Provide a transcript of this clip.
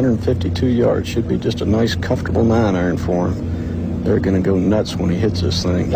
152 yards should be just a nice, comfortable nine iron for him. They're going to go nuts when he hits this thing.